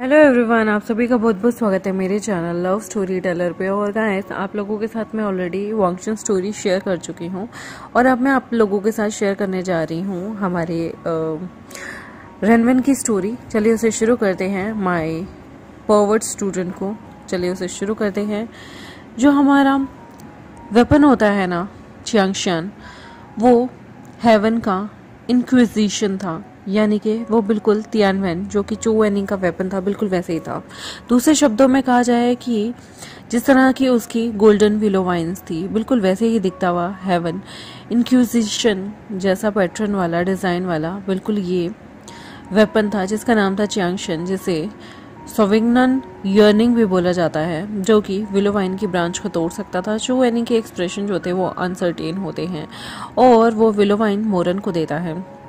Hello everyone आप सभी का बहुत बहुत स्वागत है मेरे चैनल लव स्टोरी टेलर पे। और गाइस आप लोगों के साथ मैं ऑलरेडी वांगचन स्टोरी शेयर कर चुकी हूँ। और अब मैं आप लोगों के साथ शेयर करने जा रही हूँ हमारे रनवन की स्टोरी चलिए उसे शुरू करते हैं माय पॉवर्ड स्टूडेंट को। चलिए उसे शुरू करते हैं। जो हमारा वेपन होता है ना चियांगशन वो हेवन का इंक्विजिशन था। यानी कि वो बिल्कुल तियानवेन जो कि चो वेनिंग का वेपन था, बिल्कुल वैसे ही था। दूसरे शब्दों में कहा जाए कि जिस तरह की उसकी गोल्डन विलो वाइन्स थी, बिल्कुल वैसे ही दिखता हुआ हेवन इंक्यूजिशन जैसा पैटर्न वाला डिज़ाइन वाला, बिल्कुल ये वेपन था, जिसका नाम था चियांगशन जिसे सोविंगनन यर्निंग भी बोला जाता है, जो कि विलो वाइन की ब्रांच को तोड़ सकता था। चो वेनिंग के एक्सप्रेशन जो थे, वो अनसर्टेन होते हैं, और वो विलो वाइन मोरन को देता है।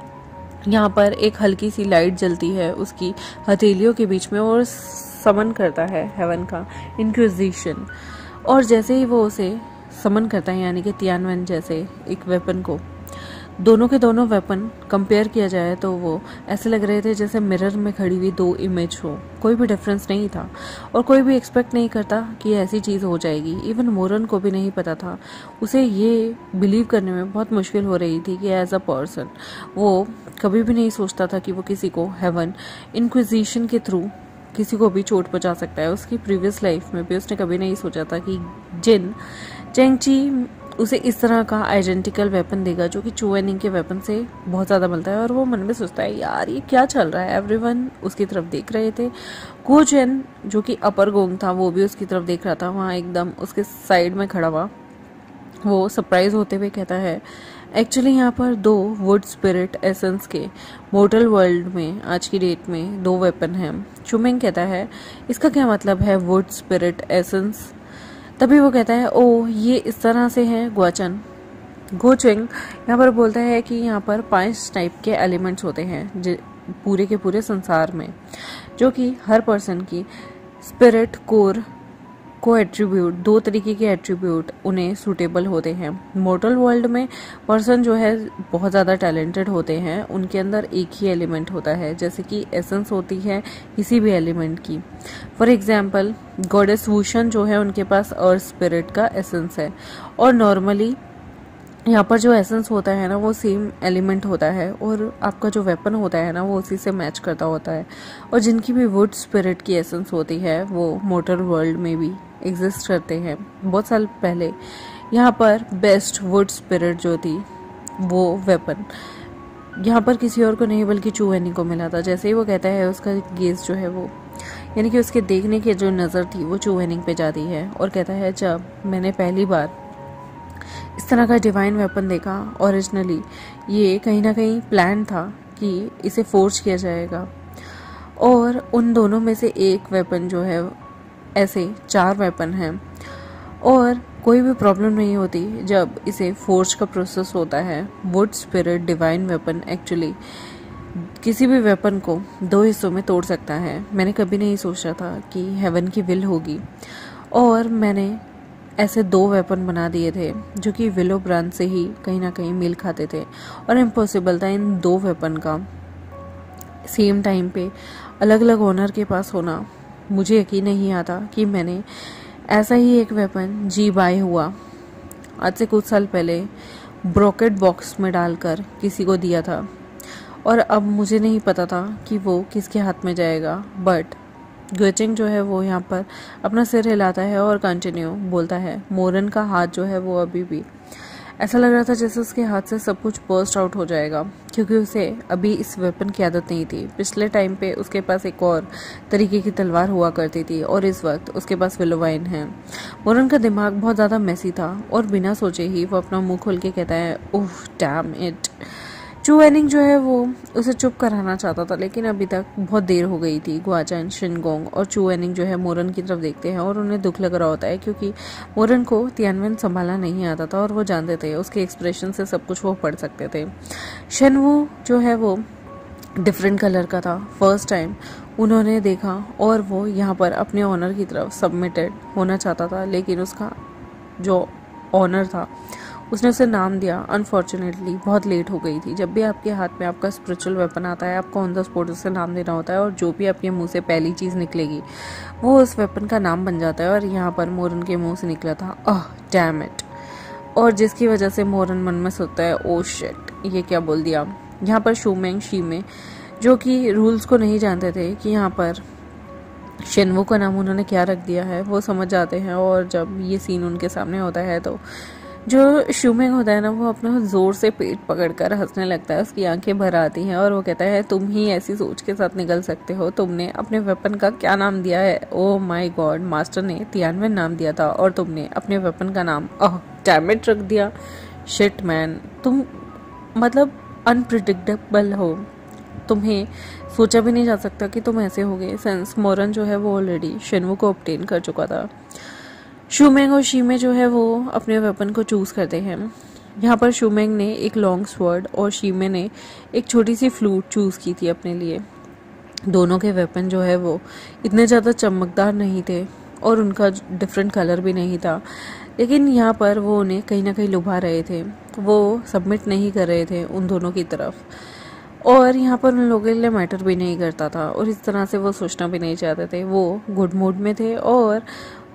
यहाँ पर एक हल्की सी लाइट जलती है उसकी हथेलियों के बीच में और समन करता है हेवन का इंक्विजिशन और जैसे ही वो उसे समन करता है, यानी कि तियानवन जैसे एक वेपन को दोनों के दोनों वेपन कंपेयर किया जाए तो वो ऐसे लग रहे थे जैसे मिरर में खड़ी हुई दो इमेज हो। कोई भी डिफरेंस नहीं था। और कोई भी एक्सपेक्ट नहीं करता कि ऐसी चीज़ हो जाएगी। इवन मोरन को भी नहीं पता था। उसे ये बिलीव करने में बहुत मुश्किल हो रही थी कि एज अ पर्सन वो कभी भी नहीं सोचता था कि वो किसी को हेवन इनक्विजिशन के थ्रू किसी को भी चोट पहुँचा सकता है। उसकी प्रीवियस लाइफ में भी उसने कभी नहीं सोचा था कि जिन चेंगची उसे इस तरह का आइडेंटिकल वेपन देगा जो कि चुएनिंग के वेपन से बहुत ज़्यादा मिलता है और वो मन में सोचता है, यार, ये क्या चल रहा है? एवरीवन उसकी तरफ़ देख रहे थे। को कोचेन जो कि अपर गोंग था, वो भी उसकी तरफ़ देख रहा था। वहाँ एकदम उसके साइड में खड़ा हुआ। वो सरप्राइज़ होते हुए कहता है एक्चुअली यहाँ पर दो वुड स्पिरिट एसेंस के मोटल वर्ल्ड में, आज की डेट में दो वेपन हैं। चुमिंग कहता है, इसका क्या मतलब है वुड स्पिरिट एसेंस तभी वो कहता है ओ ये इस तरह से है ग्वाचन गोचिंग यहाँ पर बोलता है कि यहाँ पर पाँच टाइप के एलिमेंट्स होते हैं पूरे के पूरे संसार में, जो कि हर पर्सन की स्पिरिट, कोर को एट्रीब्यूट दो तरीके के एट्रीब्यूट उन्हें सूटेबल होते हैं। मोटल वर्ल्ड में पर्सन जो है, बहुत ज़्यादा टैलेंटेड होते हैं। उनके अंदर एक ही एलिमेंट होता है, जैसे कि एसेंस होती है किसी भी एलिमेंट की। फॉर एग्ज़ाम्पल गॉडेस वूशन जो है, उनके पास अर्थ स्पिरिट का एसेंस है। और नॉर्मली यहाँ पर जो एसेंस होता है ना, वो सेम एलिमेंट होता है और आपका जो वेपन होता है ना, वो उसी से मैच करता होता है। और जिनकी भी वुड स्पिरिट की एसेंस होती है, वो मोटर वर्ल्ड में भी एग्जिस्ट करते हैं। बहुत साल पहले यहाँ पर बेस्ट वुड स्पिरिट जो थी, वो वेपन यहाँ पर किसी और को नहीं, बल्कि चूहनी को मिला था। जैसे ही वो कहता है, उसका गेज जो है वो, यानी कि उसके देखने की जो नज़र थी, वो चूहनिंग पे जाती है और कहता है, जब मैंने पहली बार इस तरह का डिवाइन वेपन देखा ओरिजिनली ये कहीं ना कहीं प्लान था कि इसे फोर्स किया जाएगा। और उन दोनों में से एक वेपन जो है, ऐसे चार वेपन हैं। और कोई भी प्रॉब्लम नहीं होती जब इसे फोर्स का प्रोसेस होता है। Wood spirit divine weapon actually किसी भी वेपन को दो हिस्सों में तोड़ सकता है। मैंने कभी नहीं सोचा था कि हेवन की विल होगी। और मैंने ऐसे दो वेपन बना दिए थे, जो कि विलो ब्रांड से ही कहीं ना कहीं मिल खाते थे। और इम्पॉसिबल था इन दो वेपन का। सेम टाइम पे अलग अलग ओनर के पास होना, मुझे यकीन नहीं आता कि मैंने ऐसा ही एक वेपन जी बाय हुआ। आज से कुछ साल पहले ब्रॉकेट बॉक्स में डालकर किसी को दिया था। और अब मुझे नहीं पता था कि वो किसके हाथ में जाएगा बट ग्वेचिंग जो है वो यहाँ पर अपना सिर हिलाता है और कंटिन्यू बोलता है। मोरन का हाथ जो है वो अभी भी, ऐसा लग रहा था जैसे उसके हाथ से सब कुछ बर्स्ट आउट हो जाएगा, क्योंकि उसे अभी इस वेपन की आदत नहीं थी। पिछले टाइम पे उसके पास एक और तरीके की तलवार हुआ करती थी और इस वक्त उसके पास विलोवाइन है। मोरन का दिमाग बहुत ज़्यादा मैसी था और बिना सोचे ही वो अपना मुँह खोल के कहता है, ओह डैम इट चू एनिंग जो है वो उसे चुप कराना चाहता था, लेकिन अभी तक बहुत देर हो गई थी गुआचैन शिनगोंग और चू एनिंग जो है मोरन की तरफ़ देखते हैं और उन्हें दुख लग रहा होता है क्योंकि मोरन को तियानवन संभालना नहीं आता था और वो जानते थे, उसके एक्सप्रेशन से सब कुछ वो पढ़ सकते थे। शनवू जो है वो डिफरेंट कलर का था फ़र्स्ट टाइम उन्होंने देखा और वो यहाँ पर अपने ऑनर की तरफ़ सबमिटेड होना चाहता था, लेकिन उसका जो ऑनर था उसने उसे नाम दिया। अनफॉर्चुनेटली बहुत लेट हो गई थी। जब भी आपके हाथ में आपका स्पिरिचुअल वेपन आता है, आपको ऑन द स्पॉट उसे नाम देना होता है और जो भी आपके मुँह से पहली चीज़ निकलेगी, वो उस वेपन का नाम बन जाता है और यहाँ पर मोरन के मुँह से निकला था। अह डैम इट और जिसकी वजह से मोरन मन में सोचता है ओ oh शेट ये क्या बोल दिया? यहाँ पर शूमेंग शी में जो कि रूल्स को नहीं जानते थे कि यहाँ पर शेनवो का नाम उन्होंने क्या रख दिया है, वो समझ जाते हैं और जब ये सीन उनके सामने होता है तो जो शुमिंग होता है ना, वो अपना ज़ोर से पेट पकड़कर हंसने लगता है, उसकी आँखें भर आती हैं और वो कहता है, तुम ही ऐसी सोच के साथ निकल सकते हो। तुमने अपने वेपन का क्या नाम दिया है? ओ माय गॉड मास्टर ने तियानवे नाम दिया था और तुमने अपने वेपन का नाम अह टैमेट रख दिया। शिट मैन तुम मतलब अनप्रिडिक्टेबल हो। तुम्हें सोचा भी नहीं जा सकता कि तुम ऐसे हो गए सेंस मोरन जो है वो ऑलरेडी शेनवो को ऑप्टेन कर चुका था। शूमेंग और शीमे जो है वो अपने वेपन को चूज़ करते हैं। यहाँ पर शूमेंग ने एक लॉन्ग स्वर्ड और शीमे ने एक छोटी सी फ्लूट चूज़ की थी अपने लिए। दोनों के वेपन जो है वो इतने ज़्यादा चमकदार नहीं थे और उनका डिफरेंट कलर भी नहीं था। लेकिन यहाँ पर वो उन्हें कहीं ना कहीं लुभा रहे थे। वो सबमिट नहीं कर रहे थे उन दोनों की तरफ़। और यहाँ पर उन लोगों के लिए मैटर भी नहीं करता था और इस तरह से वो सोचना भी नहीं चाहते थे। वो गुड मूड में थे और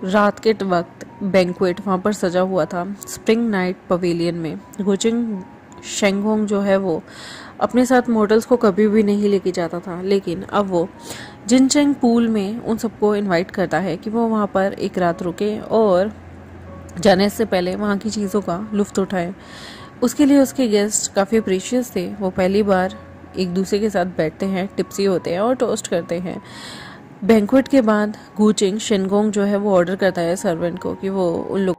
रात के वक्त बैंकुएट वहाँ पर सजा हुआ था स्प्रिंग नाइट पवेलियन में। गुचिंग शेंगोंग जो है वो अपने साथ मॉडल्स को कभी भी नहीं लेके जाता था, लेकिन अब वो जिनचेंग पूल में उन सबको इनवाइट करता है कि वो वहाँ पर एक रात रुके और जाने से पहले वहाँ की चीज़ों का लुफ्त उठाएँ। उसके लिए उसके गेस्ट काफ़ी प्रीशियस थे। वो पहली बार एक दूसरे के साथ बैठते हैं टिप्सी होते हैं और टोस्ट करते हैं। बैंकुट के बाद गुचिंग शिनगोंग जो है वो ऑर्डर करता है सर्वेंट को कि वो उन लोग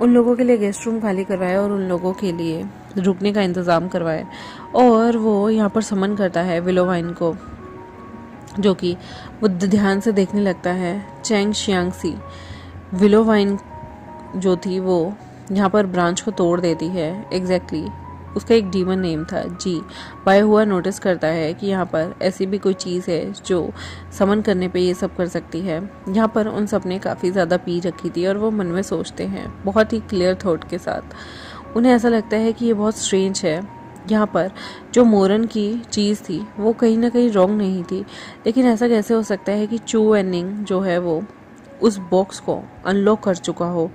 उन लोगों के लिए गेस्ट रूम खाली करवाए और उन लोगों के लिए रुकने का इंतज़ाम करवाए। और वो यहाँ पर समन करता है विलोवाइन को, जो कि वो ध्यान से देखने लगता है चैंग शियांगसी विलोवाइन जो थी वो यहाँ पर ब्रांच को तोड़ देती है एग्जैक्टली exactly उसका एक डीमन नेम था, जी। बाय हुआ नोटिस करता है कि यहाँ पर ऐसी भी कोई चीज़ है जो समन करने पे ये सब कर सकती है। यहाँ पर उन सबने काफ़ी ज़्यादा पी रखी थी और वो मन में सोचते हैं, बहुत ही क्लियर थॉट के साथ। उन्हें ऐसा लगता है कि ये बहुत स्ट्रेंज है। यहाँ पर जो मोरन की चीज़ थी, वो कहीं ना कहीं रॉन्ग नहीं थी। लेकिन ऐसा कैसे हो सकता है कि चू एनिंग जो है वो उस बॉक्स को अनलॉक कर चुका हो?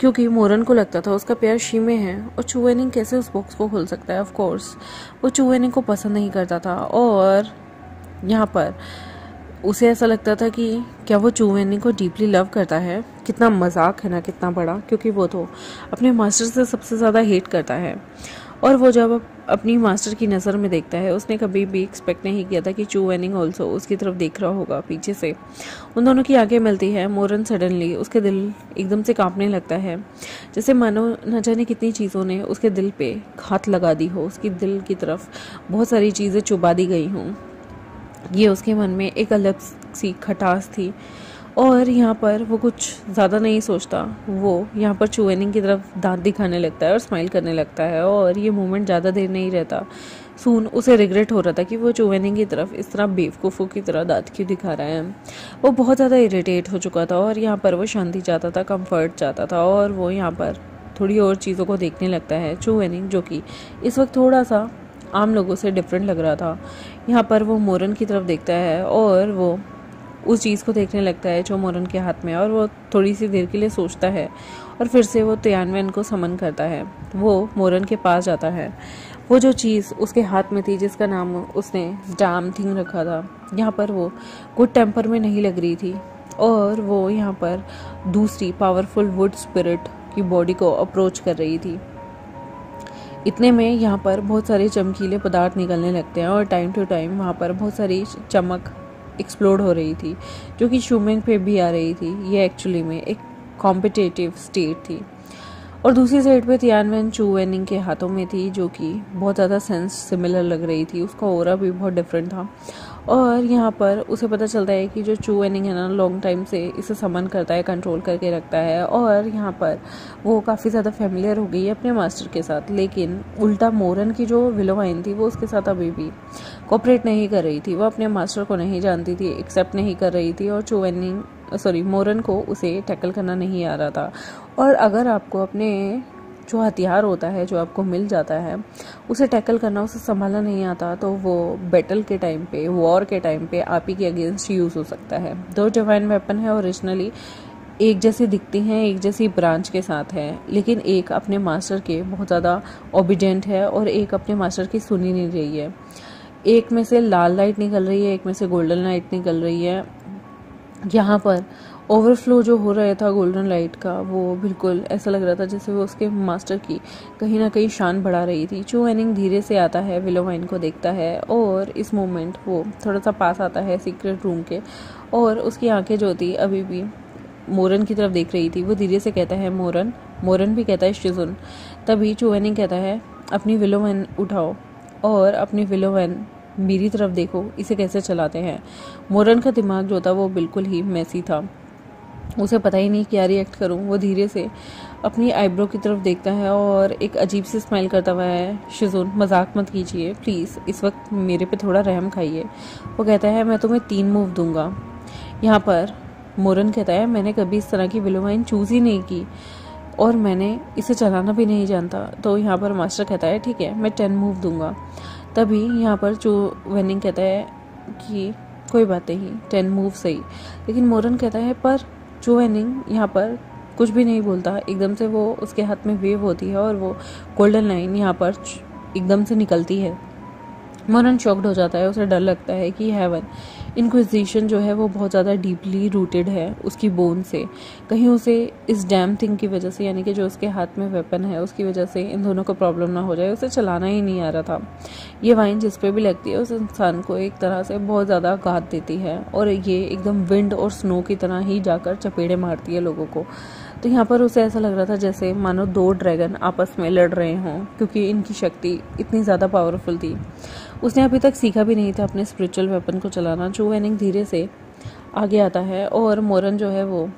क्योंकि मोरन को लगता था उसका प्यार शीमे है और चुवेनिंग कैसे उस बॉक्स को खोल सकता है? ऑफकोर्स वो चुवेनिंग को पसंद नहीं करता था और यहाँ पर उसे ऐसा लगता था कि क्या वो चुवेनिंग को डीपली लव करता है? कितना मज़ाक है ना, कितना बड़ा, क्योंकि वो तो अपने मास्टर से सबसे ज़्यादा हेट करता है। और वो जब अपनी मास्टर की नज़र में देखता है, उसने कभी भी एक्सपेक्ट नहीं किया था कि चू वेनिंग ऑल्सो उसकी तरफ़ देख रहा होगा पीछे से। उन दोनों की आगे मिलती है, मोरन सडनली उसके दिल एकदम से कांपने लगता है। जैसे मानो न जाने कितनी चीज़ों ने उसके दिल पे हाथ लगा दी हो, उसकी दिल की तरफ़ बहुत सारी चीज़ें चुबा दी गई हों। ये उसके मन में एक अलग सी खटास थी। और यहाँ पर वो कुछ ज़्यादा नहीं सोचता। वो यहाँ पर चुवेनिंग की तरफ़ दांत दिखाने लगता है और स्माइल करने लगता है और ये मोमेंट ज़्यादा देर नहीं रहता। सून उसे रिग्रेट हो रहा था कि वो चुवेनिंग की तरफ़ इस तरह बेवकूफ़ों की तरह दांत क्यों दिखा रहा है। वो बहुत ज़्यादा इरीटेट हो चुका था और यहाँ पर वो शांति चाहता था कंफर्ट चाहता था और वो यहाँ पर थोड़ी और चीज़ों को देखने लगता है चुवेनिंग जो कि इस वक्त थोड़ा सा आम लोगों से डिफरेंट लग रहा था। यहाँ पर वो मोरन की तरफ़ देखता है और वो उस चीज़ को देखने लगता है जो मोरन के हाथ में है और वो थोड़ी सी देर के लिए सोचता है और फिर से वो तियानवेन को समन करता है। वो मोरन के पास जाता है। वो जो चीज़ उसके हाथ में थी, जिसका नाम उसने डाम थिंग रखा था, यहाँ पर वो गुड टेम्पर में नहीं लग रही थी और वो यहाँ पर दूसरी पावरफुल वुड स्पिरिट की बॉडी को अप्रोच कर रही थी। इतने में यहाँ पर बहुत सारे चमकीले पदार्थ निकलने लगते हैं और टाइम टू टाइम वहाँ पर बहुत सारी चमक एक्सप्लोड हो रही थी, जो कि शूमिंग पे भी आ रही थी। ये एक्चुअली में एक कॉम्पिटेटिव स्टेट थी। और दूसरी साइड पे तियानवेन चूवेनिंग के हाथों में थी, जो कि बहुत ज़्यादा सेंस सिमिलर लग रही थी। उसका ओरा भी बहुत डिफरेंट था। और यहाँ पर उसे पता चलता है कि जो चू एनिंग है ना लॉन्ग टाइम से इसे समन करता है कंट्रोल करके रखता है और यहाँ पर वो काफ़ी ज़्यादा फेमिलियर हो गई है अपने मास्टर के साथ। लेकिन उल्टा मोरन की जो विलोवाइन थी, वो उसके साथ अभी भी कोऑपरेट नहीं कर रही थी। वो अपने मास्टर को नहीं जानती थी एक्सेप्ट नहीं कर रही थी और चू एनिंग सॉरी मोरन को उसे टैकल करना नहीं आ रहा था। और अगर आपको अपने जो हथियार होता है, जो आपको मिल जाता है, उसे टैकल करना, उसे संभालना नहीं आता तो वो बैटल के टाइम पे वॉर के टाइम पे आप ही के अगेंस्ट यूज़ हो सकता है। दो डिवाइन वेपन है ओरिजिनली एक जैसी दिखती हैं, एक जैसी ब्रांच के साथ है, लेकिन एक अपने मास्टर के बहुत ज़्यादा ओबिडेंट है और एक अपने मास्टर की सुनी नहीं रही है। एक में से लाल लाइट निकल रही है, एक में से गोल्डन लाइट निकल रही है। यहाँ पर ओवरफ्लो जो हो रहा था गोल्डन लाइट का, वो बिल्कुल ऐसा लग रहा था जैसे वो उसके मास्टर की कहीं ना कहीं शान बढ़ा रही थी। चो एनिंग धीरे से आता है विलोवाइन को देखता है और इस मोमेंट वो थोड़ा सा पास आता है सीक्रेट रूम के और उसकी आँखें जो थी अभी भी मोरन की तरफ़ देख रही थी। वो धीरे से कहता है मोरन मोरन भी कहता है शिजुन तभी चोवेनिंग कहता है, अपनी विलोवन उठाओ और अपनी विलोवन मेरी तरफ़ देखो, इसे कैसे चलाते हैं? मोरन का दिमाग जो था वो बिल्कुल ही मैसी था। उसे पता ही नहीं क्या रिएक्ट करूँ। वो धीरे से अपनी आईब्रो की तरफ़ देखता है और एक अजीब सी स्माइल करता हुआ है। शिजुन, मज़ाक मत कीजिए प्लीज़ इस वक्त मेरे पे थोड़ा रहम खाइए। वो कहता है, मैं तुम्हें तीन मूव दूँगा। यहाँ पर मोरन कहता है, मैंने कभी इस तरह की विलोवाइन चूज़ ही नहीं की और मैंने इसे चलाना भी नहीं जानता। तो यहाँ पर मास्टर कहता है, ठीक है, मैं टेन मूव दूँगा। तभी यहाँ पर जो वेनिंग कहता है कि कोई बात नहीं टेन मूव सही। लेकिन मोरन कहता है, पर वेनिंग यहाँ पर कुछ भी नहीं बोलता। एकदम से वो उसके हाथ में वेव होती है और वो गोल्डन लाइन यहाँ पर एकदम से निकलती है। मोरन शॉक्ड हो जाता है, उसे डर लगता है कि हेवन इनक्विजिशन जो है वो बहुत ज़्यादा डीपली रूटेड है उसकी बोन से। कहीं उसे इस डैम थिंग की वजह से, यानी कि जो उसके हाथ में वेपन है, उसकी वजह से इन दोनों को प्रॉब्लम ना हो जाए, उसे चलाना ही नहीं आ रहा था। ये वाइन जिस पर भी लगती है, उस इंसान को एक तरह से बहुत ज़्यादा घात देती है और ये एकदम विंड और स्नो की तरह ही जाकर चपेड़े मारती है लोगों को। तो यहाँ पर उसे ऐसा लग रहा था जैसे, मानो दो ड्रैगन आपस में लड़ रहे हों, क्योंकि इनकी शक्ति इतनी ज़्यादा पावरफुल थी। उसने अभी तक सीखा भी नहीं था अपने स्पिरिचुअल वेपन को चलाना, जो वेनिंग धीरे से आगे आता है और मोरन जो है वो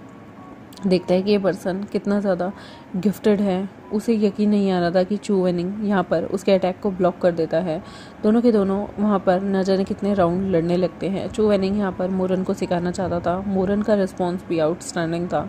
देखता है कि ये पर्सन कितना ज़्यादा गिफ्टेड है। उसे यकीन नहीं आ रहा था कि चू वेनिंग यहाँ पर उसके अटैक को ब्लॉक कर देता है। दोनों के दोनों वहाँ पर न जाने कितने राउंड लड़ने लगते हैं। चू वेनिंग यहाँ पर मोरन को सिखाना चाहता था। मोरन का रिस्पॉन्स भी आउटस्टैंडिंग था।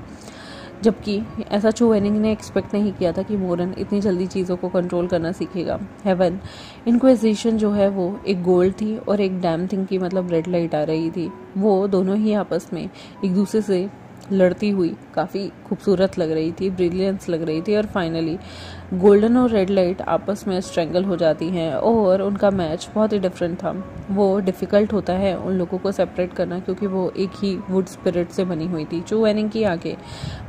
जबकि ऐसा चो वेनिंग ने एक्सपेक्ट नहीं किया था कि मोरन इतनी जल्दी चीज़ों को कंट्रोल करना सीखेगा। हेवन इनक्वेजिशन जो है वो एक गोल्ड थी और एक डैम थिंग की मतलब रेड लाइट आ रही थी। वो दोनों ही आपस में एक दूसरे से लड़ती हुई काफ़ी खूबसूरत लग रही थी ब्रिलियंस लग रही थी और फाइनली गोल्डन और रेड लाइट आपस में स्ट्रेंगल हो जाती हैं और उनका मैच बहुत ही डिफरेंट था। वो डिफ़िकल्ट होता है उन लोगों को सेपरेट करना क्योंकि वो एक ही वुड स्पिरिट से बनी हुई थी। जो एनिंग की आँखें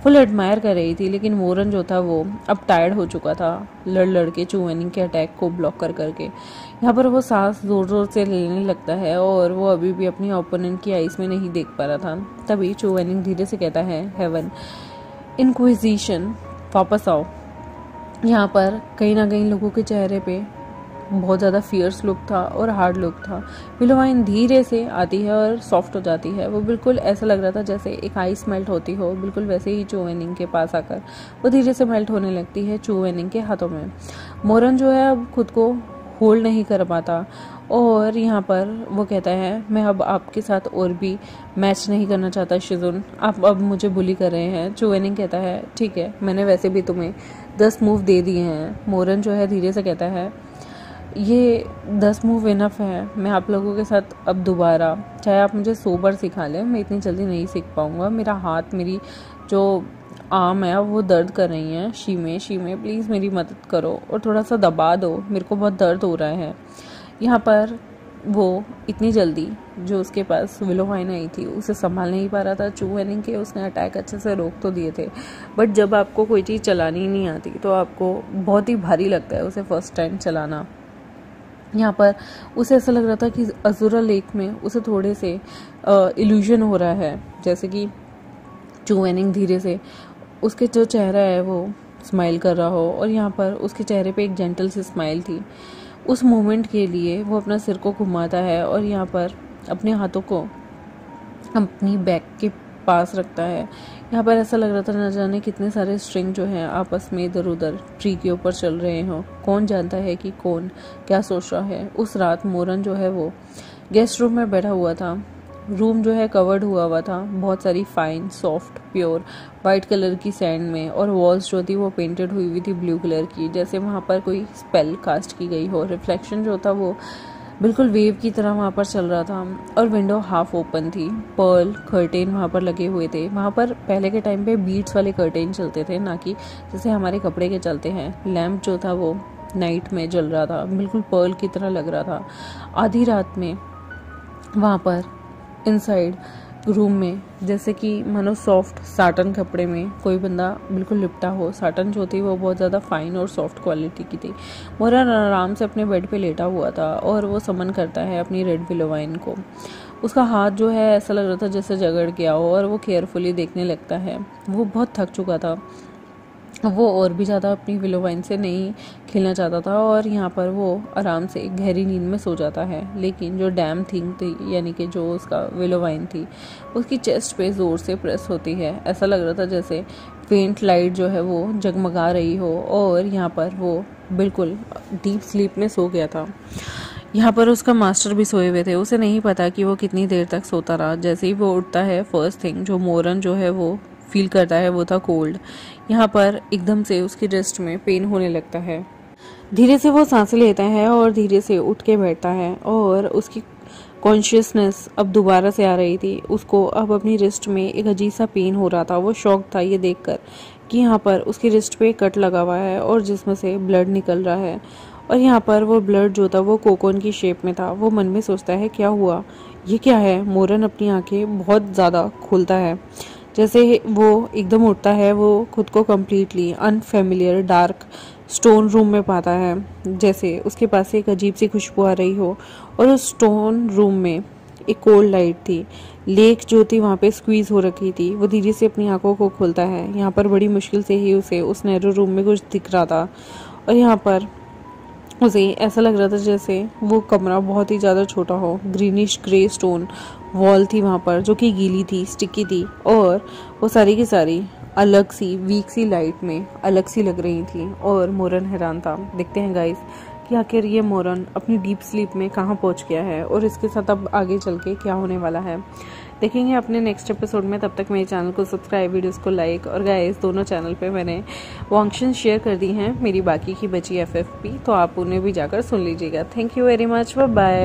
फुल एडमायर कर रही थी, लेकिन मोरन जो था वो अब टायर्ड हो चुका था। लड़ लड़ के चू के अटैक को ब्लॉक कर करके। यहाँ पर वो सांस ज़ोर ज़ोर से लेने लगता है और वो अभी भी अपनी ओपोनेंट की आइस में नहीं देख पा रहा था। तभी चू धीरे से कहता है हेवन इनक्विजिशन वापस आओ। यहाँ पर कहीं ना कहीं लोगों के चेहरे पे बहुत ज़्यादा फियर्स लुक था और हार्ड लुक था। विलोवाइन धीरे से आती है और सॉफ्ट हो जाती है। वो बिल्कुल ऐसा लग रहा था जैसे एक आइस मेल्ट होती हो। बिल्कुल वैसे ही चूवेनिंग के पास आकर। वो धीरे से मेल्ट होने लगती है चूवेनिंग के हाथों में। मोरन जो है, अब खुद को होल्ड नहीं कर पाता। और यहाँ पर वो कहता है, मैं अब आपके साथ और भी मैच नहीं करना चाहता, शिजुन। आप अब मुझे बुली कर रहे हैं। चुवेनिंग कहता है, ठीक है, मैंने वैसे भी तुम्हें दस मूव दे दिए हैं। मोरन जो है, धीरे से कहता है ये दस मूव इनफ है। मैं आप लोगों के साथ अब दोबारा, चाहे आप मुझे सोबर सिखा लें, मैं इतनी जल्दी नहीं सीख पाऊँगा। मेरा हाथ, मेरी जो आम है, वो दर्द कर रही हैं। शीमे शीमे प्लीज़ मेरी मदद करो और थोड़ा सा दबा दो। मेरे को बहुत दर्द हो रहा है। यहाँ पर वो इतनी जल्दी जो उसके पास विलो वाइन आई थी, उसे संभाल नहीं पा रहा था। चू वेनिंग के उसने अटैक अच्छे से रोक तो दिए थे। बट जब आपको कोई चीज़ चलानी नहीं आती तो आपको बहुत ही भारी लगता है उसे फ़र्स्ट टाइम चलाना। यहाँ पर उसे ऐसा लग रहा था कि अजूरा लेक में उसे थोड़े से इल्यूजन हो रहा है। जैसे कि चू वेनिंग धीरे से उसके जो चेहरा है वो स्माइल कर रहा हो और यहाँ पर उसके चेहरे पे एक जेंटल सी स्माइल थी। उस मोमेंट के लिए वो अपना सिर को घुमाता है और यहाँ पर अपने हाथों को अपनी बैक के पास रखता है। यहाँ पर ऐसा लग रहा था न जाने कितने सारे स्ट्रिंग जो हैं आपस में इधर उधर ट्री के ऊपर चल रहे हों। कौन जानता है कि कौन क्या सोच रहा है? उस रात मोरन जो है वो गेस्ट रूम में बैठा हुआ था। रूम जो है कवर्ड हुआ हुआ था। बहुत सारी fine soft pure white colour की सैंड में और वॉल्स जो थी वो पेंटेड हुई हुई थी ब्लू कलर की। जैसे वहाँ पर कोई स्पेल कास्ट की गई हो। रिफ्लेक्शन जो था वो बिल्कुल वेव की तरह वहाँ पर चल रहा था और विंडो हाफ़ ओपन थी पर्ल कर्टेन वहाँ पर लगे हुए थे। वहाँ पर पहले के टाइम पे बीट्स वाले कर्टेन चलते थे, ना कि जैसे हमारे कपड़े के चलते हैं। लैम्प जो था वो नाइट में जल रहा था, बिल्कुल पर्ल की तरह लग रहा था। आधी रात में वहाँ पर इनसाइड रूम में, जैसे कि मानो सॉफ्ट साटन कपड़े में कोई बंदा बिल्कुल लिपटा हो साटन जो थी वो बहुत ज़्यादा फाइन और सॉफ्ट क्वालिटी की थी। मोरन आराम से अपने बेड पे लेटा हुआ था और वो समन करता है अपनी रेड विलोवाइन को। उसका हाथ जो है ऐसा लग रहा था जैसे जगड़ गया हो और वो केयरफुली देखने लगता है। वो बहुत थक चुका था। वो और भी ज़्यादा अपनी विलो वाइन से नहीं खेलना चाहता था और यहाँ पर वो आराम से एक गहरी नींद में सो जाता है। लेकिन जो डैम थिंग थी, यानी कि जो उसका विलो वाइन थी, उसकी चेस्ट पे ज़ोर से प्रेस होती है। ऐसा लग रहा था जैसे फेंट लाइट जो है वो जगमगा रही हो और यहाँ पर वो बिल्कुल डीप स्लीप में सो गया था। यहाँ पर उसका मास्टर भी सोए हुए थे। उसे नहीं पता कि वो कितनी देर तक सोता रहा। जैसे ही वो उठता है फ़र्स्ट थिंग जो मोरन जो है वो फील करता है, वो था कोल्ड यहाँ पर एकदम से उसकी रेस्ट में पेन होने लगता है. धीरे से वो साँसें लेता है और धीरे से उठ के बैठता है और उसकी कॉन्शियसनेस अब दोबारा से आ रही थी. उसको अब अपनी रिस्ट में एक अजीब सा पेन हो रहा था. वो शौक था ये देखकर कि यहाँ पर उसकी रिस्ट पे कट लगा हुआ है और जिसमें से ब्लड निकल रहा है. और यहाँ पर वो ब्लड जो था, वो कोकोन की शेप में था. वो मन में सोचता है, क्या हुआ? ये क्या है? मोरन अपनी आँखें बहुत ज़्यादा खोलता है. जैसे वो एकदम उठता है, वो खुद को completely unfamiliar dark stone room में पाता है। जैसे उसके पास एक अजीब सी खुशबू आ रही हो और उस स्टोन रूम में एक कोल्ड लाइट थी। लेक जो थी, वहाँ पे स्क्वीज हो रखी थी। वो धीरे से अपनी आँखों को खोलता है। यहाँ पर बड़ी मुश्किल से ही उसे उस नैरो रूम में कुछ दिख रहा था। और यहाँ पर उसे ऐसा लग रहा था जैसे वो कमरा बहुत ही ज़्यादा छोटा हो। ग्रीनिश ग्रे स्टोन वॉल थी वहाँ पर, जो कि गीली थी स्टिकी थी और वो सारी की सारी अलग सी वीक सी लाइट में अलग सी लग रही थी और मोरन हैरान था। देखते हैं गाइस कि आखिर ये मोरन अपनी डीप स्लीप में कहाँ पहुँच गया है और इसके साथ अब आगे चल के क्या होने वाला है। देखेंगे अपने नेक्स्ट एपिसोड में, तब तक मेरे चैनल को सब्सक्राइब वीडियोस को लाइक और गाइस दोनों चैनल पे मैंने वॉन्क्शन शेयर कर दी हैं, मेरी बाकी की बची एफएफपी तो आप उन्हें भी जाकर सुन लीजिएगा। Thank you very much bye